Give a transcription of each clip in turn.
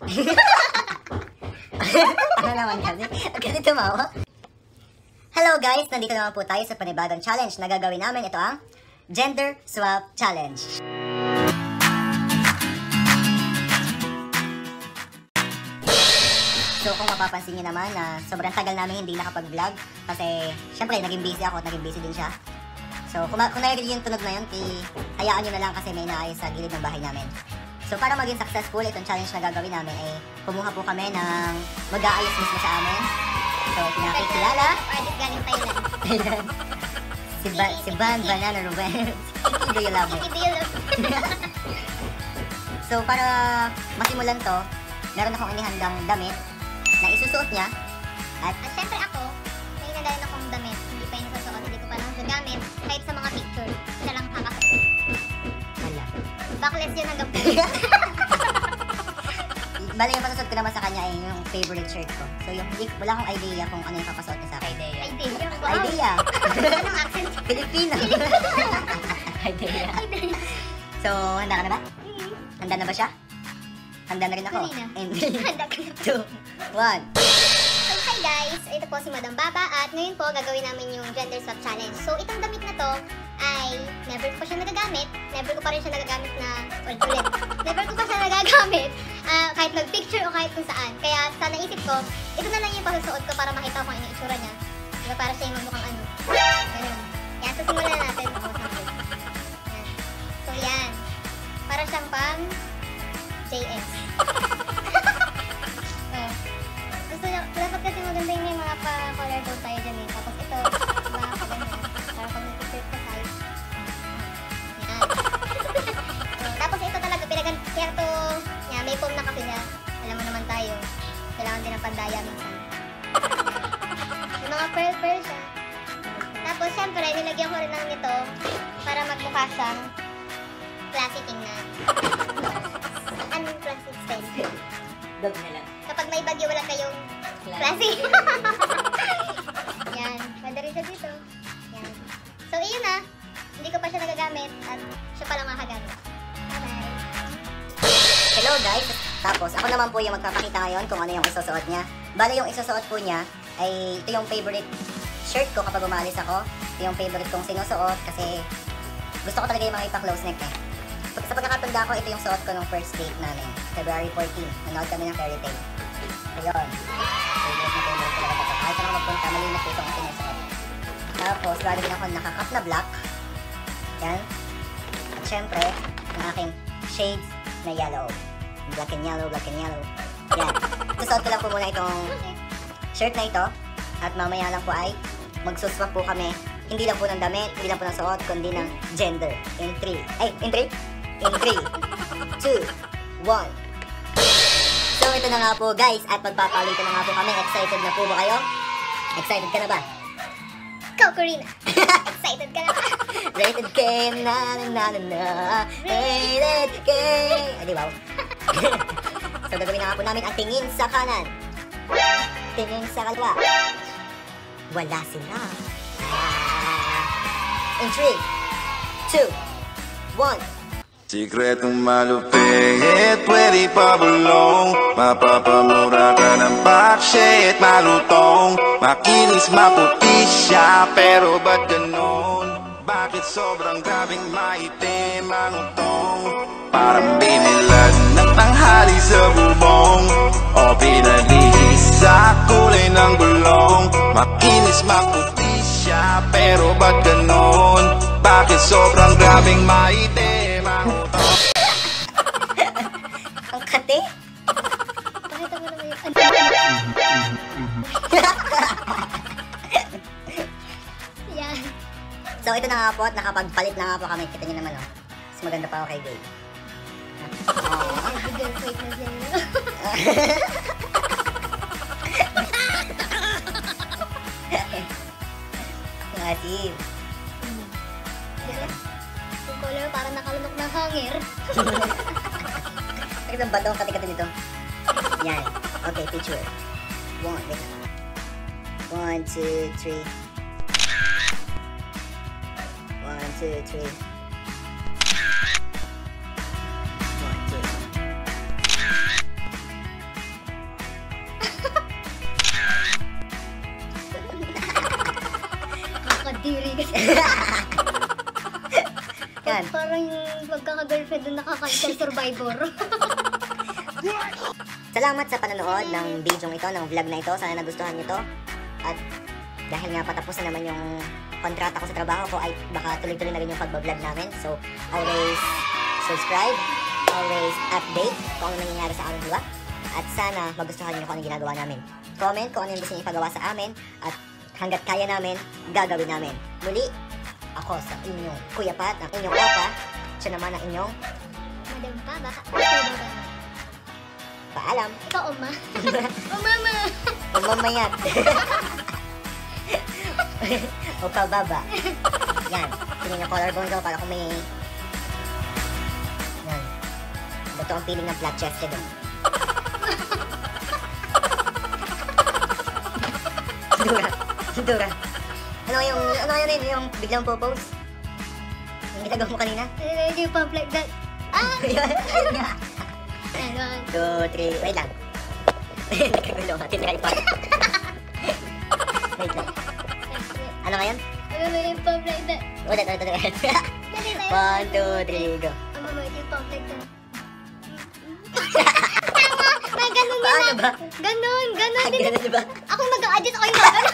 ano naman kasi? Kasi tumawa. Hello guys! Nandito naman po tayo sa panibagong challenge na gagawin namin. Ito ang Gender Swap Challenge. So kung mapapansin niyo naman na sobrang tagal namin hindi nakapag-vlog kasi syempre naging busy ako at naging busy din siya. So kung, kung narinig yung tunog na yun, hayaan nyo na lang kasi may naayos sa gilid ng bahay namin. So para maging successful itong challenge na gagawin namin ay kumuha po kami ng mag-aayos mismo sa amin. So pinakikilala. Artist galing Thailand. si, ba si Van Banana Ruben. Do you love me? So para masimulan to, meron akong inihandang damit na isusuot niya at At Backless yun hanggang Bali yung pasasot ko naman sa kanya ay yung favorite shirt ko. So yung hindi, wala akong idea kung ano yung papasuot niya sa akin. Idea. idea. Wow. Idea. Anong accent? Filipino. idea. Idea. So, handa ka na ba? Hmm. Handa na ba siya? Handa na rin ako. Kanina. And Handa ka na. two, one. So, hi guys! Ito po si Madam Baba at ngayon po gagawin namin yung gender swap challenge. So, itong damit na to ay never ko siya nagagamit. Never ko pa rin siya nagagamit na ulit ulit. Never ko pa siya nagagamit ah, kahit mag-picture o kahit kung saan. Kaya sa naisip ko, ito na lang yung pasusuot ko para makita ko kung ano niya. Diba para siya yung magmukhang ano. Ganun. Yan, so simulan na natin. Yan. So, yan. Para siyang pang JS. oh. Gusto dapat kasi maganda yung mga pa-color tone tayo dyan eh. Tapos ito, Yung mga pearl-pearl siya. Tapos, syempre, nilagyan ko rin ng nito para magmukha siyang classy tingnan. Anong classy style? Dog na lang. Kapag may bagyo, wala kayong classy. Yan. Pwede rin siya dito. Yan. So, iyon na. Hindi ko pa siya nagagamit at siya pa lang makagamit. Bye-bye. Hello guys! Tapos ako naman po yung magpapakita ngayon kung ano yung isusuot niya. Bale yung isusuot po niya ay ito yung favorite shirt ko kapag umalis ako. Ito yung favorite kong sinusuot kasi gusto ko talaga yung mga ipa-close neck eh. Sa pagkakatanda ko, ito yung suot ko nung first date namin. February 14. Nanood kami ng fairy tale. Ayun. Favorite na favorite talaga ito. Kahit ako magpunta, malinis ito ang sinusuot. Tapos, lalo din ako nakakat na black. Yan. At syempre, yung aking shades na yellow. Black and yellow, black and yellow. Yan. Susuot ko lang po muna itong shirt na ito. At mamaya lang po ay magsuswap po kami. Hindi lang po ng damit, hindi lang po ng suot, kundi ng gender. In 3. Ay, in 3? In 3, 2, 1. So, ito na nga po guys. At magpapalitan na nga po kami. Excited na po ba kayo? Excited ka na ba? Go, Corina! Excited ka na ba? Rated K, na na na na na. Rated K. Ay, di ba? so, gagawin na nga po namin ang tingin sa kanan. Tingin sa kaliwa. Wala sila. Ah. In 3, 2, 1. Sikretong malupit, pwede pa bulong Mapapamura ka ng bakshit, malutong Makinis, maputi siya, pero ba't ganon? Bakit sobrang grabing maitim ang utong? Parang binilag ng tanghali sa bubong O pinalihis sa kulay ng gulong Makinis, maputi siya, pero ba't ganon? Bakit sobrang grabing maitim ang utong? Ang kate. Pakita mo naman yung Yan. So, ito na nga po at nakapagpalit na nga po kami. Kita niyo naman, oh. Mas maganda pa ako kay Gabe. Oh. Evidence witness yan. Nasib. Yung color parang nakalunok ng hangir. Bakit ang bato ang kati-kati nito? Yan. Okay, picture. One, wait lang. One, two, three. One, two, three. Yan. Parang yung pagkaka-girlfriend doon nakaka-cancer survivor. Salamat sa panonood ng video ito, ng vlog na ito. Sana nagustuhan nyo to. At dahil nga patapos na naman yung kontrata ko sa trabaho ko, ay baka tuloy-tuloy na rin yung pagbablog namin. So, always subscribe, always update kung ano nangyayari sa aming buwa. At sana magustuhan nyo kung ano ginagawa namin. Comment kung ano yung gusto nyo ipagawa sa amin. At hanggat kaya namin, gagawin namin. Muli, ako sa inyong Kuya Pat, ang inyong Opa. Siya naman ang inyong Madam pa, baka. Ikaw ba? paalam. Ikaw, Oma. o mama. Umamayat. o pababa. Yan. Tingnan yung collarbone ko para kung may... Yan. Ito ang feeling ng flat chested. Oh. Dura. Ano yung... Ano yun yung biglang po-pose? Yung ginagawa mo kanina? Eh, Yung pump like that. Ah! Yun. Ayan, one. Two, three, wait lang. Nagkagulo nga, tinry pa. wait lang. Ano ngayon? Ano ba yung pump like that? Ulit, ulit, ulit. One, two, three, go. Ano ba yung pump like that? Tama! May ganun Paano ah. Ganun, ganun ganun ba? Ako yung mag-a-adjust, ako yung gagano.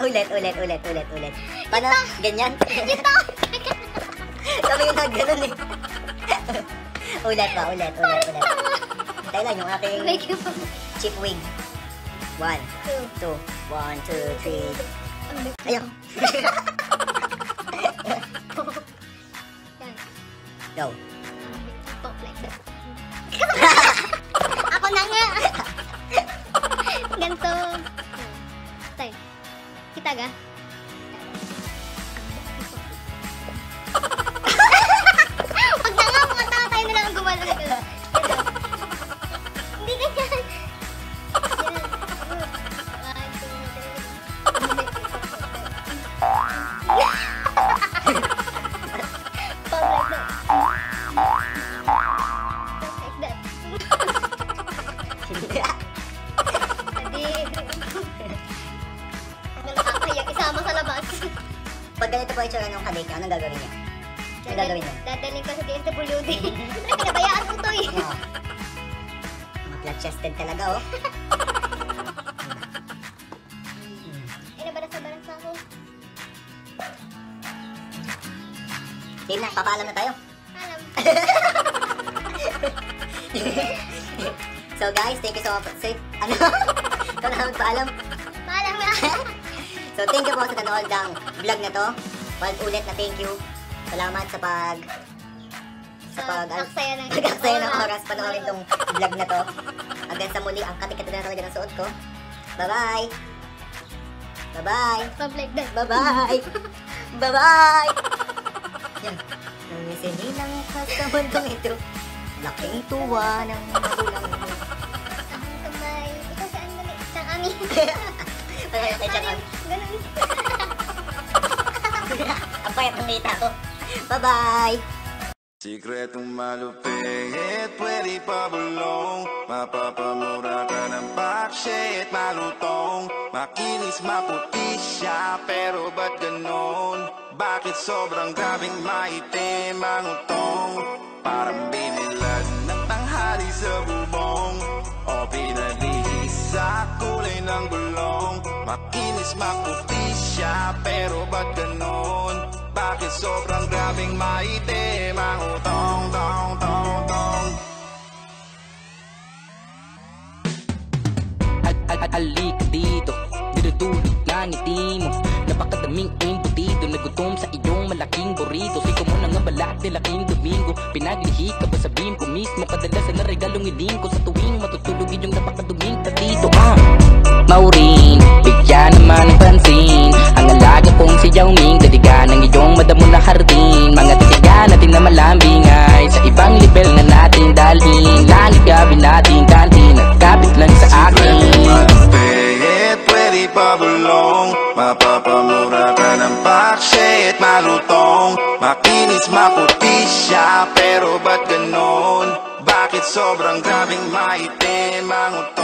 Ulit, ulit, ulit, ulit, ulit. Paano? Ganyan? Ito! Kami yung nagganon eh. ulit pa, ulit, ulit, ulit. Tayo lang yung aking chip wig. One, Two. one, two, three. Ayaw. Go. Ako na nga! Ganito. Kita ga? Wag na nga, mga tanga tayo na lang ang Pag ganito po itsura ng kadate niya, anong gagawin niya? Anong gagawin niya? Dadaling ka sa DSWD. Ay, pinabayaan mo to eh. Oo. Mga flat-chested talaga, oh. Ay, nabaras-baras ako. Game na, papaalam na tayo. Alam. so guys, thank you so much. Ano? Ikaw na magpaalam. So thank you po sa nanood ng vlog na to. Well, ulit na thank you. Salamat sa pag... Sa pag... Ng Pag-aksaya ng oras panoorin tong vlog na to. Hanggang sa muli, ang katikati na talaga ng suot ko. Bye-bye! Bye-bye! Pump like that. Bye-bye! Bye-bye! Yan. Nung isinilang ka sa mundong ito, laking tuwa ng magulang mo. Ang kamay. Ikaw saan dali? Sa amin. Ay, ay, tsaka, Ngita ko. Bye-bye! Sikretong malupit, pwede pa bulong Mapapamura ka ng bakshit, malutong Makinis, maputi siya, pero ba't ganon? Bakit sobrang grabing maitim ang utong? Parang binilad ng tanghali sa bubong O pinalihis sa kulay ng gulong Makinis, maputi siya, pero ba't ganon? Bakit sobrang grabing maitim ang utong, tong, tong, tong. Al al al alik dito. Dinudulot na ngiti mo Napakadaming embutido Nagutom sa iyong malaking burrito. Siko mo na nga balat ni laking domingo. Pinaglihi ka ba sa beam ko mismo? Kadalasan na regalong iling ko. Sa tuwing matutulog iyong napakaduming dito ah! Maureen, bigyan naman pansin. Ang alaga kong si Yao Ming Iyong madamo na hardin. Mga titigan natin na malambing ay Sa ibang level na natin dalhin. Langit gawin natin kantin At kapit lang sa akin. Malupit, pwede pa bulong. Mapapamura ka ng bakshit, malutong. Makinis, maputi siya, pero ba't ganon? Bakit sobrang grabing maitim ang?